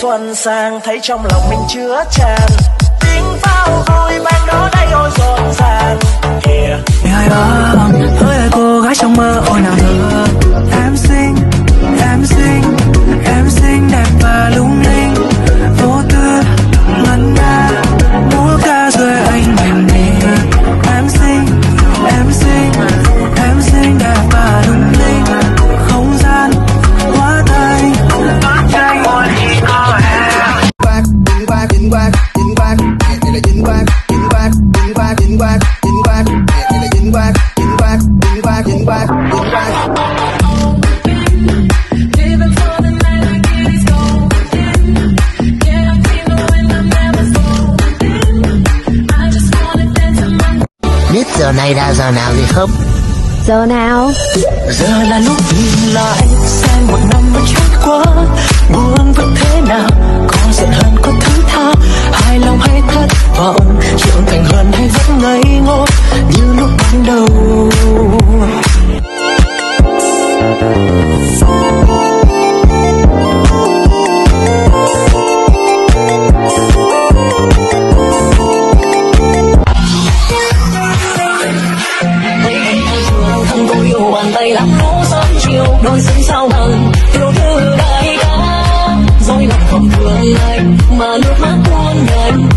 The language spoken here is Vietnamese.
xuân sang thấy trong lòng mình chứa tràn tiếng vang tiếng vang biết giờ này là giờ nào gì không? Giờ nào? Giờ là lúc nhìn lại xem một năm đã trôi qua. Buồn vẫn thế nào có giận hờn có thứ tha. Hài lòng hay thất vọng? bàn tay lắm phố sớm chiều đôi xứng sao hàng tiểu thư đại ca rồi lòng không thương anh mà nước mắt tuôn nhanh